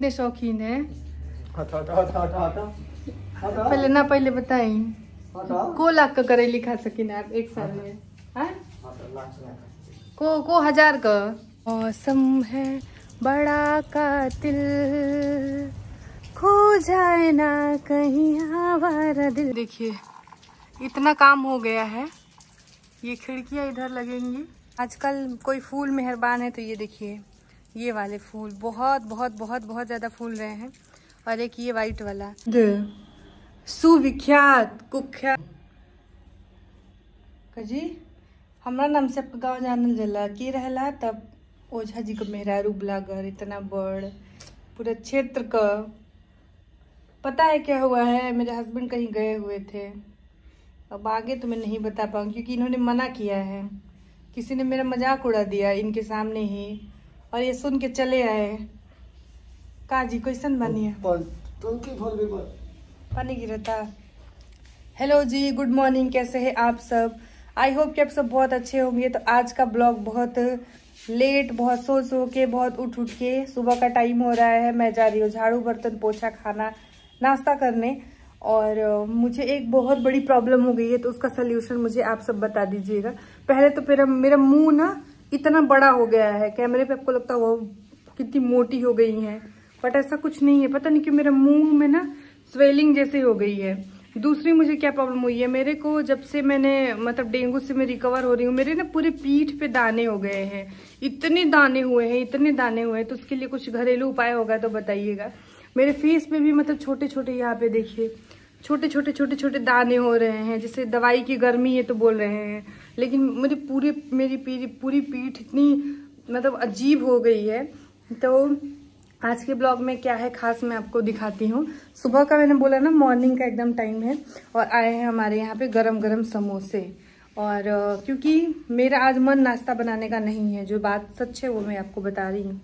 इतने शौकीन है? हट हट हट पहले ना पहले बताई को लाख का करेली खा सकिन आप एक साल में? हाँ? को को हज़ार का? मौसम है बड़ा कातिल। खो जाए ना कहीं आवारा दिल। देखिए इतना काम हो गया है। ये खिड़कियाँ इधर लगेंगी। आजकल कोई फूल मेहरबान है तो ये देखिए। ये वाले फूल, बहुत बहुत बहुत बहुत ज़्यादा फूल रहे हैं। और एक ये वाइट वाला। सुविख्यात, कुख्यात। कजी, हमारा नाम से गाँव जानल जला। की रहला तब ओझा जी का मेहरारू ब्लागर इतना बड़। पूरा क्षेत्र का पता है क्या हुआ है? मेरे हस्बैंड कहीं गए हुए थे। अब आगे तो मैं नहीं बता पाऊँ क्योंकि इन्होंने मना किया है। किसी ने मेरा मज़ाक उड़ा दिया इनके सामने ही। और ये सुन के चले आए। का जी कैसन भर भी पानी गिरता हेलो जी गुड मॉर्निंग कैसे हैं आप सब? आई होप कि आप सब बहुत अच्छे होंगे। तो आज का ब्लॉग बहुत लेट बहुत सो सो के बहुत उठ उठ के सुबह का टाइम हो रहा है। मैं जा रही हूँ झाड़ू बर्तन पोछा खाना नाश्ता करने। और मुझे एक बहुत बड़ी प्रॉब्लम हो गई है तो उसका सोल्यूशन मुझे आप सब बता दीजिएगा। पहले तो मेरा मेरा मुँह ना इतना बड़ा हो गया है, कैमरे पे आपको लगता है वो कितनी मोटी हो गई है। बट ऐसा कुछ नहीं है। पता नहीं क्यों मेरा मुँह में ना स्वेलिंग जैसे हो गई है। दूसरी मुझे क्या प्रॉब्लम हुई है? मेरे को जब से मैंने मतलब डेंगू से मैं रिकवर हो रही हूँ, मेरे ना पूरे पीठ पे दाने हो गए हैं। इतने दाने हुए हैं, इतने दाने हुए हैं तो उसके लिए कुछ घरेलू उपाय होगा तो बताइएगा। मेरे फेस पे भी मतलब छोटे छोटे यहाँ पे देखिए छोटे छोटे छोटे छोटे दाने हो रहे हैं, जैसे दवाई की गर्मी है तो बोल रहे हैं। लेकिन मेरी पूरी मेरी पूरी पूरी पीठ इतनी मतलब अजीब हो गई है। तो आज के ब्लॉग में क्या है खास मैं आपको दिखाती हूँ। सुबह का मैंने बोला ना मॉर्निंग का एकदम टाइम है और आए हैं हमारे यहाँ पे गरम गरम समोसे। और, क्योंकि मेरा आज मन नाश्ता बनाने का नहीं है, जो बात सच है वो मैं आपको बता रही हूँ।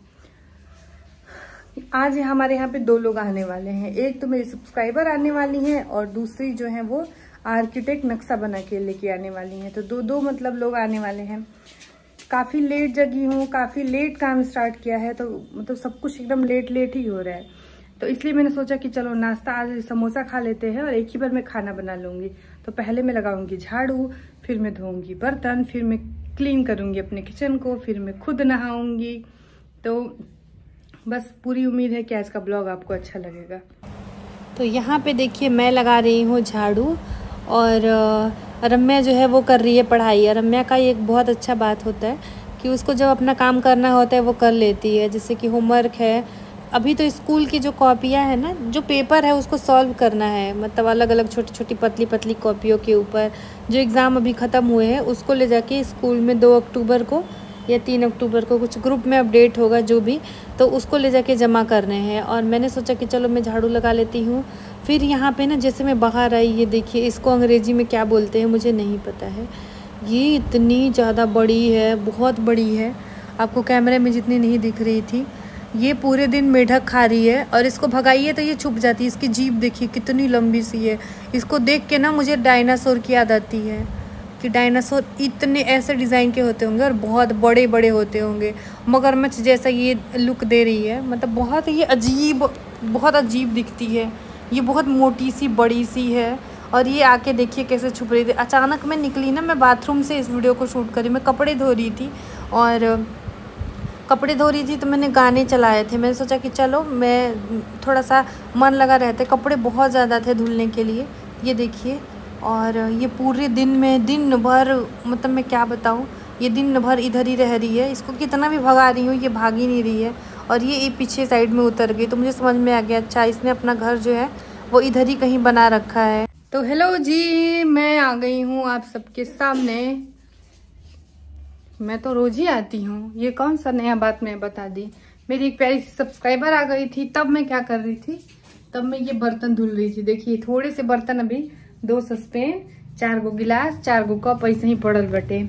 आज हमारे यहाँ पे दो लोग आने वाले हैं। एक तो मेरी सब्सक्राइबर आने वाली हैं और दूसरी जो है वो आर्किटेक्ट नक्शा बना के लेके आने वाली हैं। तो दो दो मतलब लोग आने वाले हैं। काफ़ी लेट जगी हूँ, काफ़ी लेट काम स्टार्ट किया है तो मतलब सब कुछ एकदम लेट लेट ही हो रहा है। तो इसलिए मैंने सोचा कि चलो, नाश्ता आज समोसा खा लेते हैं और एक ही बार मैं खाना बना लूँगी। तो पहले मैं लगाऊँगी झाड़ू, फिर मैं धोऊँगी बर्तन, फिर मैं क्लीन करूँगी अपने किचन को, फिर मैं खुद नहाऊँगी। तो बस पूरी उम्मीद है कि आज का ब्लॉग आपको अच्छा लगेगा। तो यहाँ पे देखिए मैं लगा रही हूँ झाड़ू। और रम्या जो है वो कर रही है पढ़ाई। रम्या का एक बहुत अच्छा बात होता है कि उसको जब अपना काम करना होता है, वो कर लेती है। जैसे कि होमवर्क है। अभी तो स्कूल की जो कॉपियाँ हैं ना, जो पेपर है उसको सॉल्व करना है। मतलब अलग अलग छोटी छोटी पतली पतली कॉपियों के ऊपर जो एग्ज़ाम अभी ख़त्म हुए हैं, उसको ले जाके स्कूल में दो अक्टूबर को या तीन अक्टूबर को कुछ ग्रुप में अपडेट होगा जो भी तो उसको ले जाके जमा करने हैं। और मैंने सोचा कि चलो मैं झाड़ू लगा लेती हूँ। फिर यहाँ पे ना, जैसे मैं बाहर आई, ये देखिए, इसको अंग्रेज़ी में क्या बोलते हैं, मुझे नहीं पता है। ये इतनी ज़्यादा बड़ी है, बहुत बड़ी है। आपको कैमरे में जितनी नहीं दिख रही थी। ये पूरे दिन मेढक खा रही है और इसको भगाइए तो ये छुप जाती है। इसकी जीप देखिए, कितनी लंबी सी है। इसको देख के ना मुझे डायनासोर की याद आती है कि डायनासोर इतने ऐसे डिज़ाइन के होते होंगे और बहुत बड़े बड़े होते होंगे। मगरमच्छ जैसा ये लुक दे रही है। मतलब बहुत ही अजीब, बहुत अजीब दिखती है। ये बहुत मोटी सी, बड़ी सी है। और ये आके देखिए कैसे छुप रही थी। अचानक मैं निकली ना, मैं बाथरूम से इस वीडियो को शूट करी। मैं कपड़े धो रही थी और कपड़े धो रही थी तो मैंने गाने चलाए थे। मैंने सोचा कि चलो, मैं थोड़ा सा मन लगा रहते कपड़े बहुत ज़्यादा थे धुलने के लिए, ये देखिए। और ये पूरे दिन में, दिन भर मतलब मैं क्या बताऊँ, ये दिन भर इधर ही रह रही है। इसको कितना भी भगा रही हूँ, ये भाग ही नहीं रही है। और ये पीछे साइड में उतर गई तो मुझे समझ में आ गया अच्छा इसने अपना घर जो है, वो इधर ही कहीं बना रखा है। तो हेलो जी, मैं आ गई हूँ आप सबके सामने। मैं तो रोज ही आती हूँ। ये कौन सा नया बात मैं बता दी? मेरी एक प्यारी सी सब्सक्राइबर आ गई थी। तब मैं क्या कर रही थी? तब मैं ये बर्तन धुल रही थी। देखिए, थोड़े से बर्तन अभी, दो सस्पेन चार गो गिलास, चार गो कप ऐसे ही पड़ल बटे।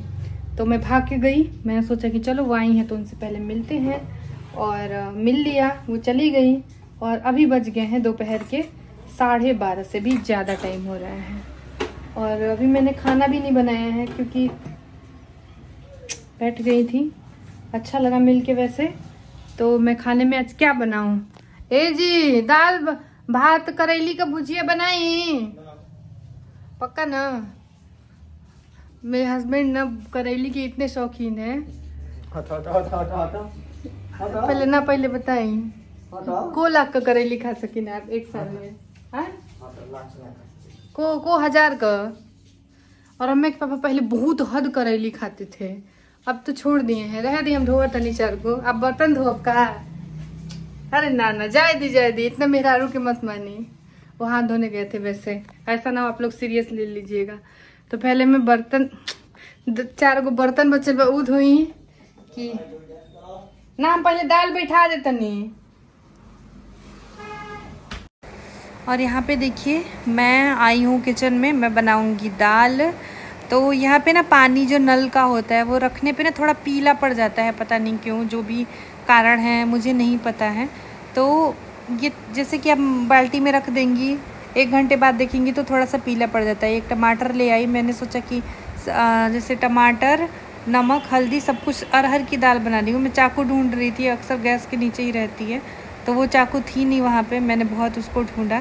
तो मैं भाग के गई। मैंने सोचा कि चलो वो आई हैं तो उनसे पहले मिलते हैं। और मिल लिया, वो चली गई और अभी बज गए हैं दोपहर के साढ़े बारह से भी ज़्यादा टाइम हो रहा है। और अभी मैंने खाना भी नहीं बनाया है क्योंकि बैठ गई थी। अच्छा लगा मिल के वैसे। तो मैं खाने में आज क्या बनाऊँ? ए जी, दाल भात, करेली का भुजिया बनाई। पक्का ना? मेरे हस्बैंड ना करेली के इतने शौकीन है। हट हट हट हट पहले ना पहले बताई। को लाख का करेली खा सकिन आप एक साल में? हाँ? लाख ना को को हज़ार का? और अम्मे के पापा पहले बहुत हद करेली खाते थे। अब तो छोड़ दिए हैं। रह दी हम धोआ तनी चार को। अब बर्तन धोब का अरे ना ना जाए दी जाए दी इतना मेहरारू के मत मानी वो हाथ धोने गए थे वैसे। ऐसा ना हो आप लोग सीरियस ले लीजिएगा। तो पहले मैं बर्तन चार गो बर्तन बचे बा ऊ धोई कि ना हम पहले दाल बैठा दे तनी। और यहाँ पे देखिए, मैं आई हूँ किचन में, मैं बनाऊँगी दाल। तो यहाँ पे ना पानी जो नल का होता है, वो रखने पे ना थोड़ा पीला पड़ जाता है, पता नहीं क्यों, जो भी कारण है, मुझे नहीं पता है। तो ये जैसे कि आप बाल्टी में रख देंगी, एक घंटे बाद देखेंगी तो थोड़ा सा पीला पड़ जाता है। एक टमाटर ले आई, मैंने सोचा कि जैसे टमाटर नमक हल्दी सब कुछ अरहर की दाल बना रही हूँ। मैं चाकू ढूंढ रही थी अक्सर गैस के नीचे ही रहती है। तो वो चाकू थी नहीं वहाँ पे मैंने बहुत उसको ढूंढा।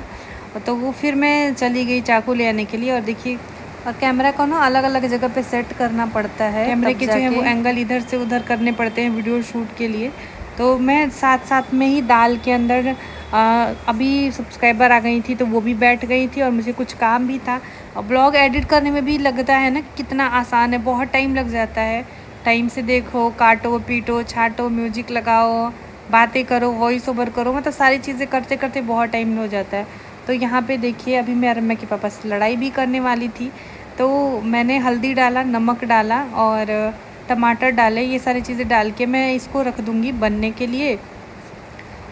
और तो वो फिर मैं चली गई चाकू ले आने के लिए। और देखिए और कैमरा को ना अलग अलग जगह पे सेट करना पड़ता है कैमरे के जो है वो एंगल इधर से उधर करने पड़ते हैं वीडियो शूट के लिए। तो मैं साथ साथ में ही दाल के अंदर आ, अभी सब्सक्राइबर आ गई थी तो वो भी बैठ गई थी और मुझे कुछ काम भी था। और ब्लॉग एडिट करने में भी लगता है ना कितना आसान है, बहुत टाइम लग जाता है। टाइम से देखो, काटो, पीटो, छाटो, म्यूज़िक लगाओ, बातें करो वॉइस ओवर करो मतलब सारी चीज़ें करते करते बहुत टाइम हो जाता है। तो यहाँ पे देखिए, अभी मैं अरम्मा के पापा से लड़ाई भी करने वाली थी। तो मैंने हल्दी डाला, नमक डाला और टमाटर डाले, ये सारी चीज़ें डाल के मैं इसको रख दूँगी बनने के लिए।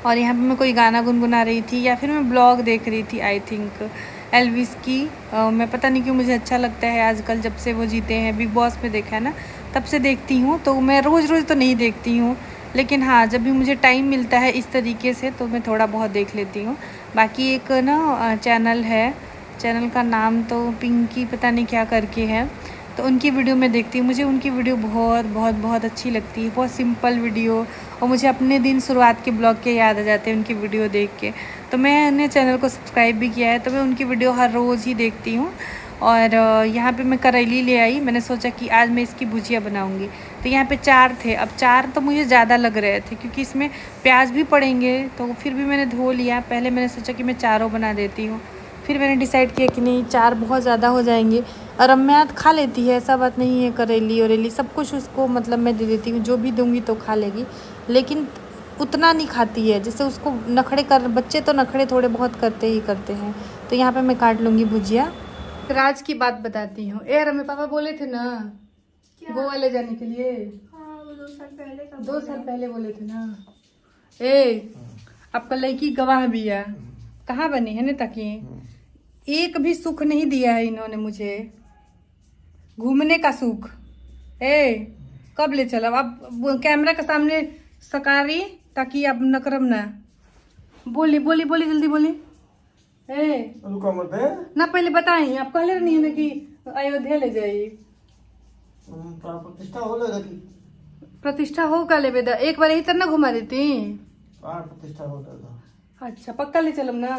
और यहाँ पे मैं कोई गाना गुनगुना रही थी या फिर मैं ब्लॉग देख रही थी आई थिंक एलविस की। अ, मैं पता नहीं क्यों मुझे अच्छा लगता है आजकल जब से वो जीते हैं। बिग बॉस में देखा है ना तब से देखती हूँ तो मैं रोज़ रोज़ तो नहीं देखती हूँ। लेकिन हाँ जब भी मुझे टाइम मिलता है इस तरीके से तो मैं थोड़ा बहुत देख लेती हूँ। बाकी एक ना चैनल है चैनल का नाम तो पिंकी पता नहीं क्या करके है। तो उनकी वीडियो मैं देखती हूँ। मुझे उनकी वीडियो बहुत बहुत बहुत अच्छी लगती है। बहुत सिंपल वीडियो और मुझे अपने दिन शुरुआत के ब्लॉग के याद आ जाते हैं उनकी वीडियो देख के। तो मैंने चैनल को सब्सक्राइब भी किया है तो मैं उनकी वीडियो हर रोज़ ही देखती हूँ। और यहाँ पे मैं करेली ले आई। मैंने सोचा कि आज मैं इसकी भुजिया बनाऊँगी। तो यहाँ पे चार थे। अब चार तो मुझे ज़्यादा लग रहे थे, क्योंकि इसमें प्याज भी पड़ेंगे तो फिर भी मैंने धो लिया। पहले मैंने सोचा कि मैं चारों बना देती हूँ। फिर मैंने डिसाइड किया कि नहीं, चार बहुत ज़्यादा हो जाएँगे। और रम्या खा लेती है, ऐसा बात नहीं है करेली वरेली सब कुछ उसको मतलब मैं दे देती हूँ। जो भी दूँगी तो खा लेगी। लेकिन उतना नहीं खाती है जैसे उसको नखड़े कर बच्चे तो नखड़े थोड़े बहुत करते ही करते हैं। तो यहाँ पे मैं काट लूँगी भुजिया। राज की बात बताती हूँ। ए रमे पापा बोले थे ना गोवा ले जाने के लिए? दो साल पहले दो साल पहले बोले थे ना। ए आपका लड़की गवाह भी है। कहाँ बनी है ना ताकि एक भी सुख नहीं दिया है इन्होंने मुझे। घूमने का सुख। ए कब ले चलो? अब कैमरा के सामने सकारी ताकि अब नकरम ना। बोली बोली बोली जल्दी बोली। ए रुको मत ना पहले बताई आप कहले नहीं है ना कि अयोध्या ले जाइए। हम प्रतिष्ठा हो कि प्रतिष्ठा हो का लेबे दा एक बार यही तरह ना घुमा देती। प्राण प्रतिष्ठा हो लेगा अच्छा पक्का ले चलम ना?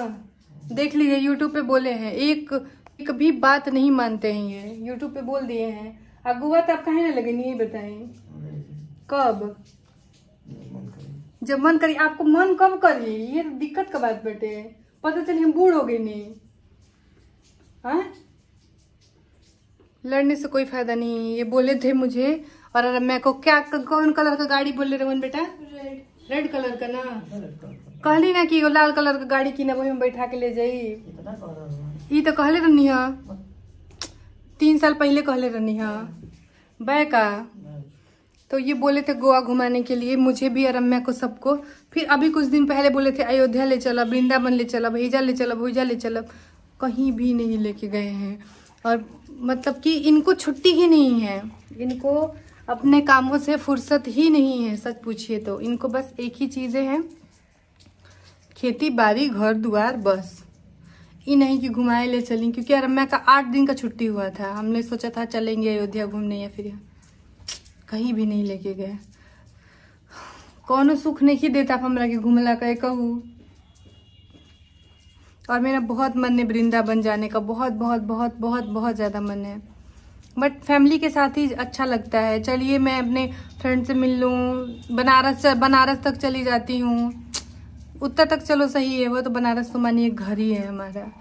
देख लीजिए यूट्यूब पे बोले हैं। एक एक भी बात नहीं मानते हैं ये। यूट्यूब पे बोल दिए हैं। अब गोवा तो आप कहे ना लगे नहीं बताएँ। कब? जब मन करी आपको मन कब करी? ये तो दिक्कत का बात बेटे। पता चली हम बूढ़ हो गई नहीं हाँ? लड़ने से कोई फ़ायदा नहीं। ये बोले थे मुझे और अरे मैं को क्या कौन कलर का गाड़ी बोले रमन बेटा? रेड रेड कलर का ना। कहली ना कि लाल कलर का गाड़ी किने वही में बैठा के ले जाई। हूँ? तो कहले रहनी हा। तीन साल पहले कहले रहनी हा। बै का। तो ये बोले थे गोवा घुमाने के लिए, मुझे भी और अम्मा को सबको। फिर अभी कुछ दिन पहले बोले थे, अयोध्या ले चला, वृंदावन ले चला भैजा ले चला, भुजा ले चला। कहीं भी नहीं लेके गए हैं। और मतलब कि इनको छुट्टी ही नहीं है। इनको अपने कामों से फुर्सत ही नहीं है, सच पूछिए तो। इनको बस एक ही चीज़ें हैं। खेती बाड़ी, घर द्वार, बस। ये नहीं कि घुमाए ले चलें, क्योंकि अरम्या का आठ दिन का छुट्टी हुआ था। हमने सोचा था चलेंगे अयोध्या घूमने या फिर कहीं भी नहीं लेके गए। कौनो सुख नहीं देता हमरा के घूमला कहे कहू। और मेरा बहुत मन है वृंदावन जाने का, बहुत बहुत बहुत बहुत बहुत ज़्यादा मन है। बट फैमिली के साथ ही अच्छा लगता है। चलिए, मैं अपने फ्रेंड से मिल लूँ। बनारस बनारस तक चली जाती हूँ। उत्तर तक चलो, सही है। वो तो बनारस तो मानिए घर ही है हमारा।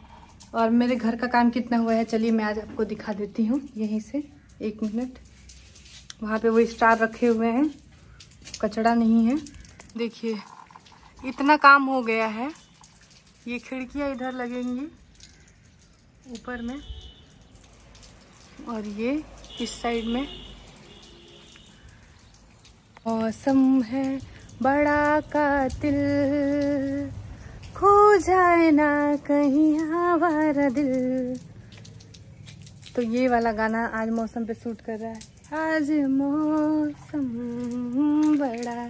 और मेरे घर का काम कितना हुआ है, चलिए मैं आज आपको दिखा देती हूँ। यहीं से एक मिनट। वहाँ पे वो स्टार रखे हुए हैं। कचड़ा नहीं है। देखिए, इतना काम हो गया है। ये खिड़कियाँ इधर लगेंगी, ऊपर में। और ये इस साइड में। मौसम है बड़ा कातिल। खो जाए ना कहीं हमारा दिल। तो ये वाला गाना आज मौसम पे सूट कर रहा है। आज मौसम बड़ा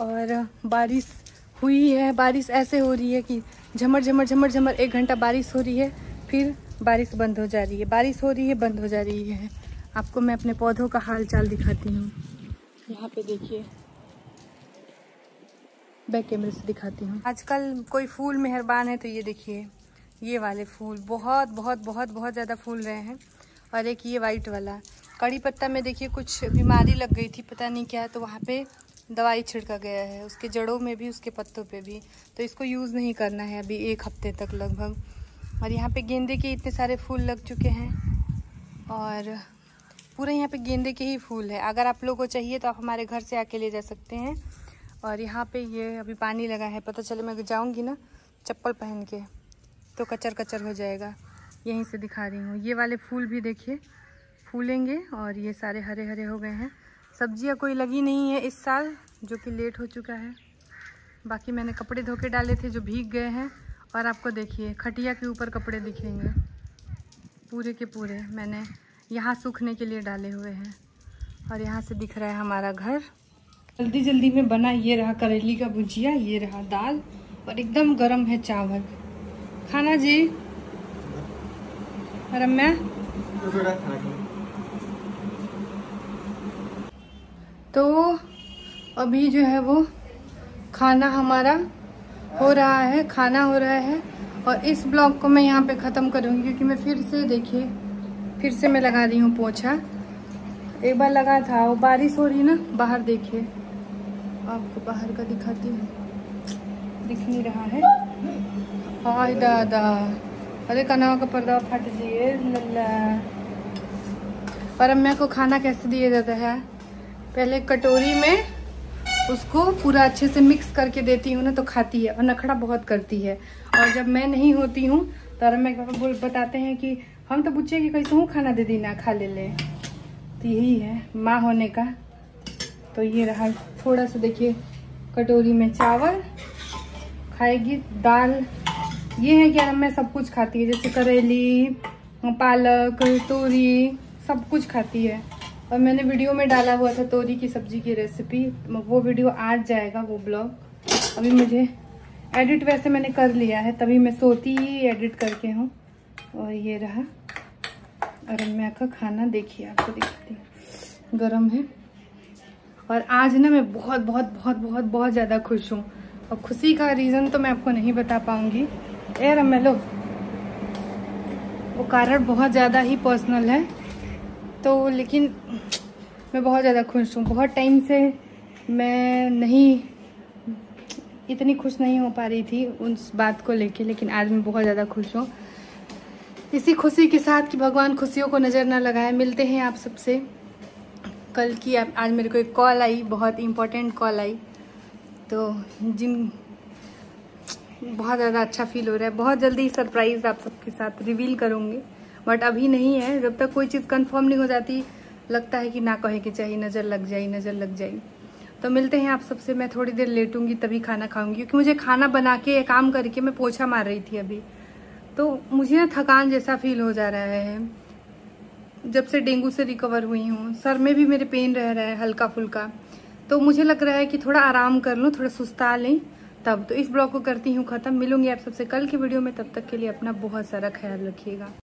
और बारिश हुई है, बारिश ऐसे हो रही है कि झमर झमर झमर झमर, एक घंटा बारिश हो रही है, फिर बारिश बंद हो जा रही है। बारिश हो रही है, बंद हो जा रही है। आपको मैं अपने पौधों का हाल चाल दिखाती हूँ। यहाँ पे देखिए, बैक कैमरे से दिखाती हूँ। आजकल कोई फूल मेहरबान है तो ये देखिए, ये वाले फूल बहुत बहुत बहुत बहुत ज़्यादा फूल रहे हैं। और एक ये वाइट वाला। कड़ी पत्ता में देखिए कुछ बीमारी लग गई थी, पता नहीं क्या है तो वहाँ पे दवाई छिड़का गया है। उसके जड़ों में भी, उसके पत्तों पे भी। तो इसको यूज़ नहीं करना है अभी एक हफ़्ते तक लगभग। और यहाँ पे गेंदे के इतने सारे फूल लग चुके हैं। और पूरे यहाँ पे गेंदे के ही फूल है। अगर आप लोगों को चाहिए तो आप हमारे घर से आके ले जा सकते हैं। और यहाँ पे ये अभी पानी लगा है, पता चले मैं जाऊँगी ना चप्पल पहन के तो कचर कचर हो जाएगा। यहीं से दिखा रही हूँ। ये वाले फूल भी देखिए फूलेंगे और ये सारे हरे हरे हो गए हैं। सब्ज़ियाँ कोई लगी नहीं है इस साल, जो कि लेट हो चुका है। बाकी मैंने कपड़े धो के डाले थे जो भीग गए हैं, और आपको देखिए, खटिया के ऊपर कपड़े दिखेंगे। पूरे के पूरे मैंने यहाँ सूखने के लिए डाले हुए हैं। और यहाँ से दिख रहा है हमारा घर। जल्दी जल्दी में बना ये रहा करेली का भुजिया, ये रहा दाल, और एकदम गर्म है चावल। खाना जी? रम्या तो अभी जो है वो खाना हमारा हो रहा है, खाना हो रहा है और इस ब्लॉग को मैं यहाँ पे ख़त्म करूँगी क्योंकि मैं फिर से देखिए, फिर से मैं लगा रही हूँ पोछा। एक बार लगा था, वो बारिश हो रही ना, बाहर देखिए। आपको बाहर का दिखाती हूँ। दिख नहीं रहा है। हाय दादा। अरे कनावा का पर्दा फट दिए, लल्ला। पर अम्मा को खाना कैसे दिया जाता है? पहले कटोरी में उसको पूरा अच्छे से मिक्स करके देती हूँ ना तो खाती है और नखड़ा बहुत करती है। और जब मैं नहीं होती हूँ तो अम्मा बोल, बताते हैं कि हम तो पूछे कि कैसे हूँ खाना दे दी, ना खा ले ले। तो यही है, माँ होने का। तो ये रहा, थोड़ा सा देखिए, कटोरी में चावल, खाएगी दाल। ये है कि मैं सब कुछ खाती है, जैसे करेली, पालक, तोरी, सब कुछ खाती है। और मैंने वीडियो में डाला हुआ था तोरी की सब्ज़ी की रेसिपी वो वीडियो आज जाएगा, वो ब्लॉग अभी मुझे एडिट वैसे मैंने कर लिया है, तभी मैं सोती ही एडिट करके हूँ। और ये रहा। और मैं का खाना देखिए, आपको दिखाती हूँ। गरम है। और आज ना मैं बहुत बहुत बहुत बहुत बहुत ज़्यादा खुश हूँ। और खुशी का रीज़न तो मैं आपको नहीं बता पाऊँगी। ए रमेलो, वो कारण बहुत ज़्यादा ही पर्सनल है। तो लेकिन मैं बहुत ज़्यादा खुश हूँ। बहुत टाइम से मैं नहीं, इतनी खुश नहीं हो पा रही थी उस बात को लेके, लेकिन आज मैं बहुत ज़्यादा खुश हूँ। इसी खुशी के साथ कि भगवान खुशियों को नज़र ना लगाए। मिलते हैं आप सबसे। कल की आज मेरे को एक कॉल आई, बहुत इम्पोर्टेंट कॉल आई। तो जिन, बहुत ज़्यादा अच्छा फील हो रहा है। बहुत जल्दी सरप्राइज़ आप सबके साथ रिवील करूँगी। बट अभी नहीं है। जब तक कोई चीज़ कंफर्म नहीं हो जाती, लगता है कि ना कहे कि चाहिए, नज़र लग जाए, नज़र लग जाए। तो मिलते हैं आप सबसे। मैं थोड़ी देर लेटूँगी तभी खाना खाऊँगी। क्योंकि मुझे खाना बना के काम करके मैं पोछा मार रही थी अभी। तो मुझे ना थकान जैसा फील हो जा रहा है। जब से डेंगू से रिकवर हुई हूँ। सर में भी मेरे पेन रह रहा है, हल्का फुल्का। तो मुझे लग रहा है कि थोड़ा आराम कर लूँ, थोड़ा सुस्ता लें, तब। तो इस ब्लॉग को करती हूँ ख़त्म। मिलूँगी आप सबसे कल की वीडियो में। तब तक के लिए अपना बहुत सारा ख्याल रखिएगा।